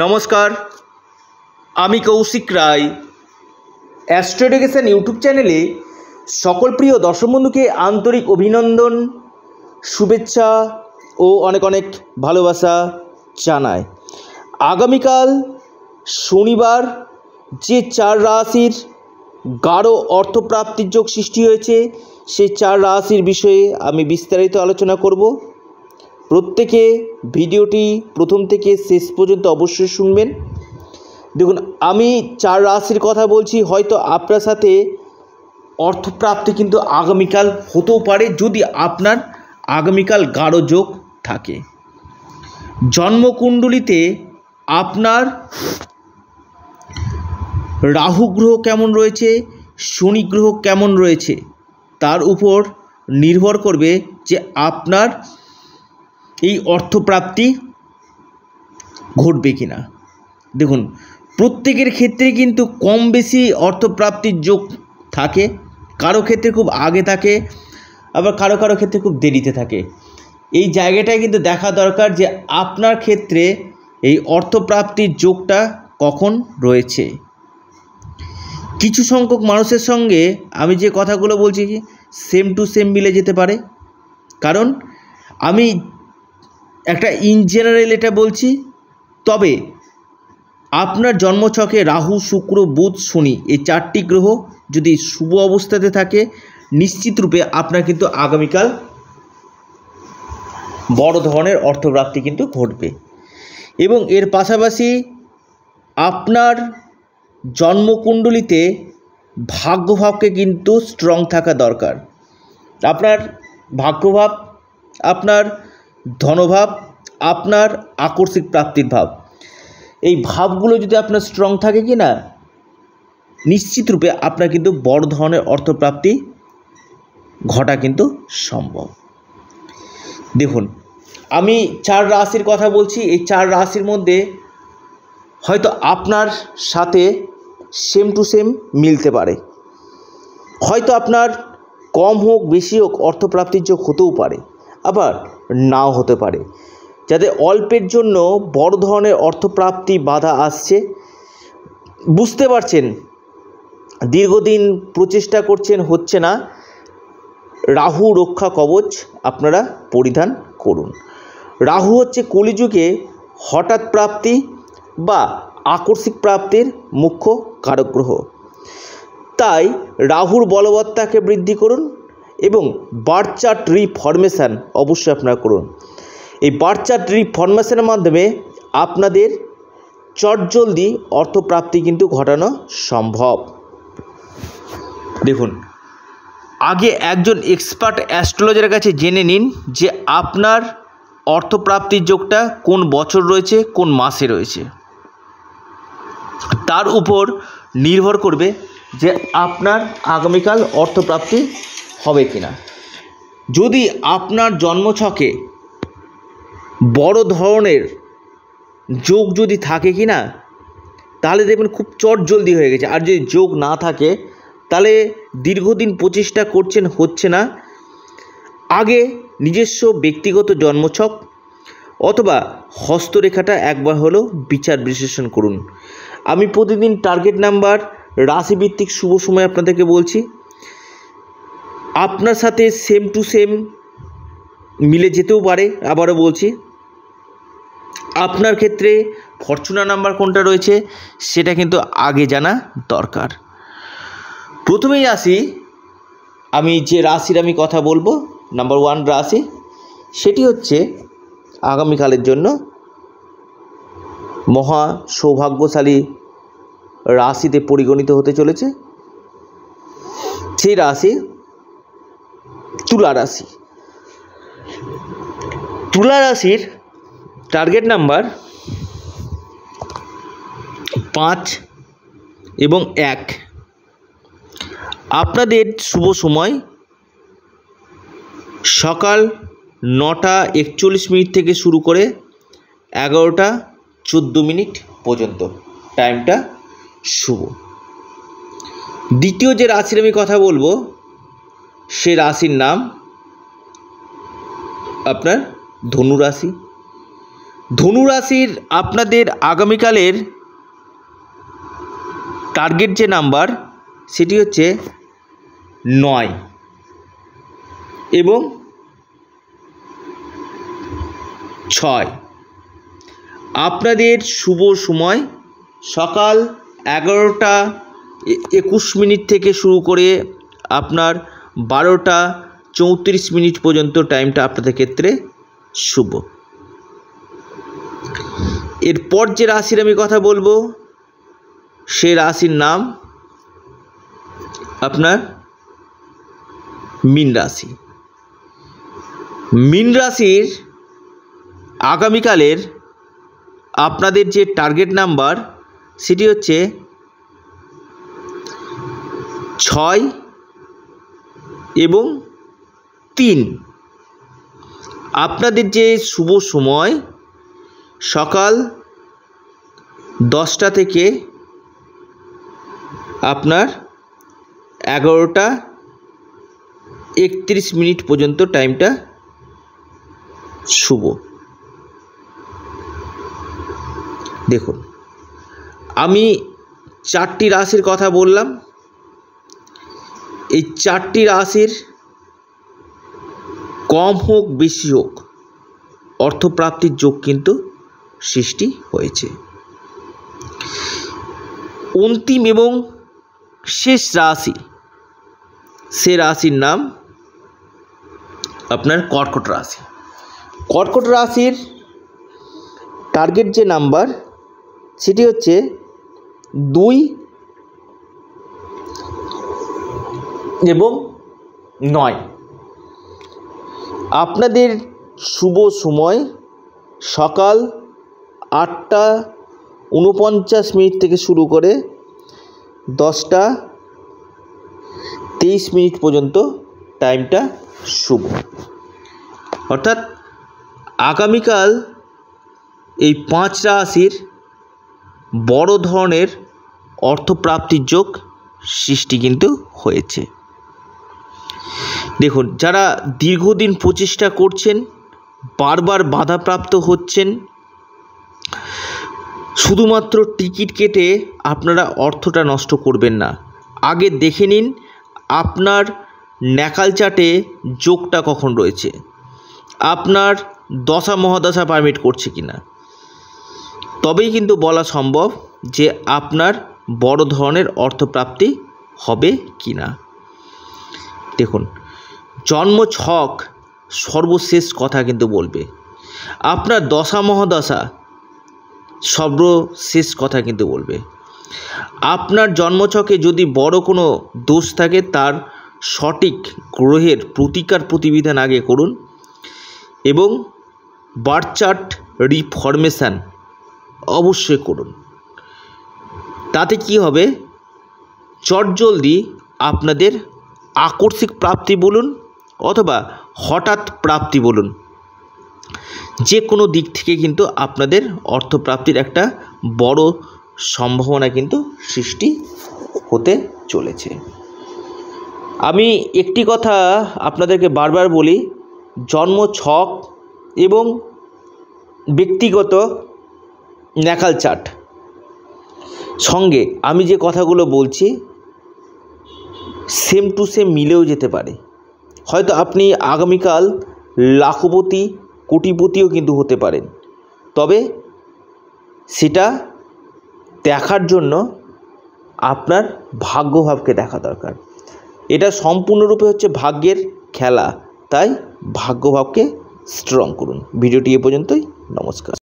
নমস্কার, আমি Koushik Roy. Astro education YouTube চ্যানেলে সকল প্রিয় দর্শক বন্ধুকে আন্তরিক অভিনন্দন, শুভেচ্ছা ও অনেক অনেক ভালোবাসা জানায়। আগামীকাল শনিবার যে চার রাশির গাঢ় অর্থপ্রাপ্তির যোগ সৃষ্টি হয়েছে, সেই চার রাশির বিষয়ে আমি বিস্তারিত আলোচনা করব। প্রত্যেকে ভিডিওটি প্রথম থেকে শেষ পর্যন্ত অবশ্যই শুনবেন। দেখুন, আমি চার রাশির কথা বলছি, হয়তো আপনার সাথে অর্থপ্রাপ্তি কিন্তু আগামীকাল হতেও পারে যদি আপনার আগামীকাল গাঢ় যোগ থাকে। জন্মকুণ্ডলিতে আপনার রাহু গ্রহ কেমন রয়েছে, শনি গ্রহ কেমন রয়েছে, তার উপর নির্ভর করবে যে আপনার এই অর্থপ্রাপ্তি ঘটবে কি না দেখুন, প্রত্যেকের ক্ষেত্রে কিন্তু কম বেশি অর্থপ্রাপ্তির যোগ থাকে, কারও ক্ষেত্রে খুব আগে থাকে, আবার কারও কারও ক্ষেত্রে খুব দেরিতে থাকে। এই জায়গাটায় কিন্তু দেখা দরকার যে আপনার ক্ষেত্রে এই অর্থপ্রাপ্তির যোগটা কখন রয়েছে। কিছু সংখ্যক মানুষের সঙ্গে আমি যে কথাগুলো বলছি সেম টু সেম মিলে যেতে পারে। কারণ আমি একটা ইন জেনারেল এটা বলছি। তবে আপনার জন্মছকে রাহু, শুক্র, বুধ, শনি এই চারটি গ্রহ যদি শুভ অবস্থাতে থাকে, নিশ্চিত রূপে আপনার কিন্তু আগামীকাল বড় ধরনের অর্থপ্রাপ্তি কিন্তু ঘটবে। এবং এর পাশাপাশি আপনার জন্মকুণ্ডলিতে ভাগ্যভাবকে কিন্তু স্ট্রং থাকা দরকার। আপনার ভাগ্যভাব, আপনার ধনভাব, আপনার আকস্মিক প্রাপ্তির ভাব। এই ভাবগুলো যদি আপনার স্ট্রং থাকে কি না নিশ্চিত রূপে আপনার কিন্তু বড় ধরনের অর্থপ্রাপ্তি ঘটা কিন্তু সম্ভব। দেখুন, আমি চার রাশির কথা বলছি, এই চার রাশির মধ্যে হয়তো আপনার সাথে সেম টু সেম মিলতে পারে। হয়তো আপনার কম হোক, বেশি হোক, অর্থপ্রাপ্তির যোগ হতেও পারে। আবার নাও হতে পারে। যাতে অল্পের জন্য বড় ধরনের অর্থপ্রাপ্তি বাধা আসছে। বুঝতে পারছেন, দীর্ঘদিন প্রচেষ্টা করছেন হচ্ছে না। রাহু রক্ষা কবচ আপনারা পরিধান করুন। রাহু হচ্ছে কলিযুগে হঠাৎ প্রাপ্তি বা আকস্মিক প্রাপ্তির মুখ্য কারক গ্রহ তাই রাহুর বলবত্তাকে বৃদ্ধি করুন এবং বার্চার্ট রিফরমেশান অবশ্যই আপনারা করুন। এই বার্চার্ট রিফরমেশনের মাধ্যমে আপনাদের চটজলদি অর্থপ্রাপ্তি কিন্তু ঘটানো সম্ভব। দেখুন, আগে একজন এক্সপার্ট অ্যাস্ট্রোলজারের কাছে জেনে নিন যে আপনার অর্থপ্রাপ্তির যোগটা কোন বছর রয়েছে, কোন মাসে রয়েছে। তার উপর নির্ভর করবে যে আপনার আগামীকাল অর্থপ্রাপ্তি হবে কি না যদি আপনার জন্মছকে বড় ধরনের যোগ যদি থাকে কি না তাহলে দেখবেন খুব চট জলদি হয়ে গেছে। আর যদি যোগ না থাকে, তাহলে দীর্ঘদিন প্রচেষ্টা করছেন, হচ্ছে না। আগে নিজস্ব ব্যক্তিগত জন্মছক অথবা হস্তরেখাটা একবার হলেও বিচার বিশ্লেষণ করুন। আমি প্রতিদিন টার্গেট নাম্বার রাশিভিত্তিক শুভ সময় আপনাদেরকে বলছি। আপনার সাথে সেম টু সেম মিলে যেতেও পারে, আবারও বলছি। আপনার ক্ষেত্রে ফরচুনা নাম্বার কোনটা রয়েছে, সেটা কিন্তু আগে জানা দরকার। প্রথমেই আসি, আমি যে রাশির আমি কথা বলব নাম্বার ওয়ান রাশি, সেটি হচ্ছে আগামীকালের জন্য মহা সৌভাগ্যশালী রাশিতে পরিগণিত হতে চলেছে। সেই রাশি তুলা রাশি। তুলা রাশির টার্গেট নাম্বার পাঁচ এবং এক। আপনাদের শুভ সময় সকাল নটা একচল্লিশ মিনিট থেকে শুরু করে এগারোটা চোদ্দ মিনিট পর্যন্ত। টাইমটা শুভ। দ্বিতীয় যে রাশির আমি কথা বলব সে রাশির নাম আপনার ধনু রাশি। ধনুরাশির আপনাদের আগামীকালের টার্গেট যে নাম্বার সেটি হচ্ছে নয়। এবং ছয়। আপনাদের শুভ সময় সকাল এগারোটা একুশ মিনিট থেকে শুরু করে আপনার বারোটা চৌত্রিশ মিনিট পর্যন্ত টাইমটা আপনাদের ক্ষেত্রে শুভ। এরপর যে রাশির আমি কথা বলব, সে রাশির নাম আপনার মিন রাশি। মিন রাশির আগামীকালের আপনাদের যে টার্গেট নাম্বার সেটি হচ্ছে ছয় এবং তিন। আপনাদের যে শুভ সময়, সকাল দশটা থেকে আপনার এগারোটা একত্রিশ মিনিট পর্যন্ত টাইমটা শুভ। দেখুন, আমি চারটি রাশির কথা বললাম। এই চারটি রাশির কম হোক, বেশি হোক, অর্থপ্রাপ্তির যোগ কিন্তু সৃষ্টি হয়েছে। অন্তিম এবং শেষ রাশি, সে রাশির নাম আপনার কর্কট রাশি। কর্কট রাশির টার্গেট যে নাম্বার সেটি হচ্ছে দুই এবং নয়। আপনাদের শুভ সময়। সকাল আটটা উনপঞ্চাশ মিনিট থেকে শুরু করে দশটা তেইশ মিনিট পর্যন্ত টাইমটা শুভ। অর্থাৎ আগামীকাল এই পাঁচ রাশির বড় ধরনের অর্থপ্রাপ্তির যোগ সৃষ্টি কিন্তু হয়েছে। দেখুন, যারা দীর্ঘদিন প্রচেষ্টা করছেন, বারবার বাধাপ্রাপ্ত হচ্ছেন, শুধুমাত্র টিকিট কেটে আপনারা অর্থটা নষ্ট করবেন না। আগে দেখে নিন, আপনার ন্যাকাল চাটে যোগটা কখন রয়েছে। আপনার দশা মহাদশা পারমিট করছে কিনা। তবেই কিন্তু বলা সম্ভব যে আপনার বড় ধরনের অর্থপ্রাপ্তি হবে কি না দেখুন জন্ম ছক সর্বশেষ কথা কিন্তু বলবে। আপনার দশা মহাদশা সর্বশেষ কথা কিন্তু বলবে। আপনার জন্মছকে যদি বড় কোনো দোষ থাকে, তার সঠিক গ্রহের প্রতিকার প্রতিবিধান আগে করুন এবং বার্থ চার্ট রিফরমেশান অবশ্যই করুন। তাতে কি হবে? চটজলদি আপনাদের আকস্মিক প্রাপ্তি বলুন অথবা হঠাৎ প্রাপ্তি বলুন। যে কোনো দিক থেকে কিন্তু আপনাদের অর্থপ্রাপ্তির একটা বড় সম্ভাবনা কিন্তু সৃষ্টি হতে চলেছে। আমি একটি কথা আপনাদেরকে বারবার বলি, জন্ম ছক এবং ব্যক্তিগত ন্যাকাল চাট সঙ্গে আমি যে কথাগুলো বলছি সেম টু সেম মিলেও যেতে পারে। হয়তো আপনি আগামীকাল লাখপতি, কোটিপতিও কিন্তু হতে পারেন। তবে সেটা দেখার জন্য আপনার ভাগ্যভাবকে দেখা দরকার। এটা সম্পূর্ণরূপে হচ্ছে ভাগ্যের খেলা। তাই ভাগ্যভাবকে স্ট্রং করুন। ভিডিওটি এ পর্যন্তই। নমস্কার।